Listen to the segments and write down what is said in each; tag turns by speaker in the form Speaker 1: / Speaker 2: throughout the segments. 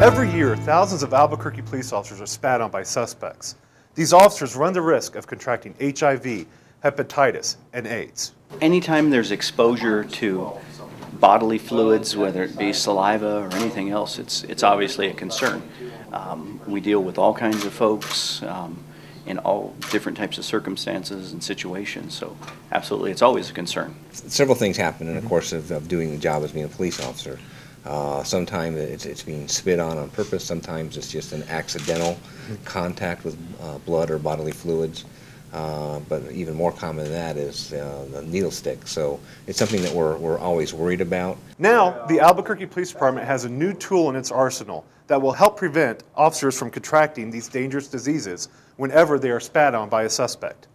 Speaker 1: Every year, thousands of Albuquerque police officers are spat on by suspects. These officers run the risk of contracting HIV, hepatitis, and AIDS.
Speaker 2: Anytime there's exposure to bodily fluids, whether it be saliva or anything else, it's, it's obviously a concern. Um, we deal with all kinds of folks um, in all different types of circumstances and situations, so absolutely, it's always a concern.
Speaker 3: Several things happen in the course of, of doing the job as being a police officer. Uh, sometimes it's, it's being spit on on purpose, sometimes it's just an accidental contact with uh, blood or bodily fluids. Uh, but even more common than that is uh, the needle stick. So it's something that we're, we're always worried about.
Speaker 1: Now, the Albuquerque Police Department has a new tool in its arsenal that will help prevent officers from contracting these dangerous diseases whenever they are spat on by a suspect.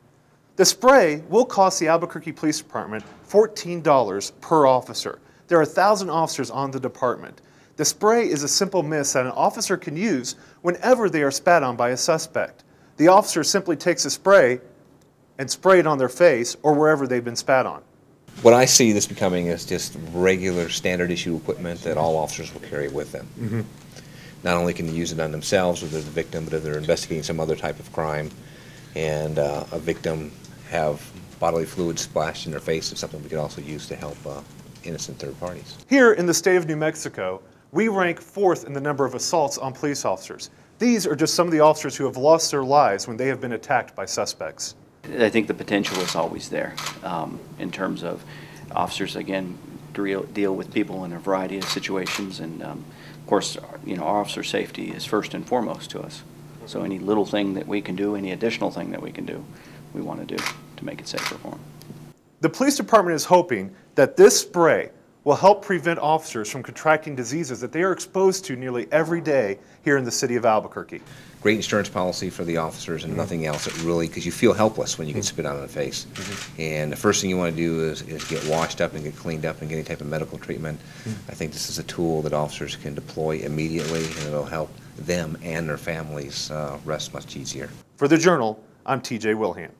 Speaker 1: The spray will cost the Albuquerque Police Department $14 per officer. There are 1,000 officers on the department. The spray is a simple mist that an officer can use whenever they are spat on by a suspect. The officer simply takes a spray and spray it on their face or wherever they've been spat on.
Speaker 3: What I see this becoming is just regular standard issue equipment that all officers will carry with them. Not only can they use it on themselves if they're the victim, but if they're investigating some other type of crime and uh, a victim have bodily fluids splashed in their face, it's something we could also use to help uh, innocent third parties.
Speaker 1: Here in the state of New Mexico, we rank fourth in the number of assaults on police officers. These are just some of the officers who have lost their lives when they have been attacked by suspects.
Speaker 2: I think the potential is always there um, in terms of officers, again, deal, deal with people in a variety of situations. And um, of course, you know, our officer safety is first and foremost to us. So any little thing that we can do, any additional thing that we can do, we want to do to make it safer for them.
Speaker 1: The police department is hoping that this spray will help prevent officers from contracting diseases that they are exposed to nearly every day here in the city of Albuquerque.
Speaker 3: Great insurance policy for the officers and mm-hmm. nothing else. It really, because you feel helpless when you get mm-hmm. spit on in the face. Mm-hmm. And the first thing you want to do is, is get washed up and get cleaned up and get any type of medical treatment. I think this is a tool that officers can deploy immediately and it'll help them and their families uh, rest much easier.
Speaker 1: For the Journal, I'm TJ Wilham.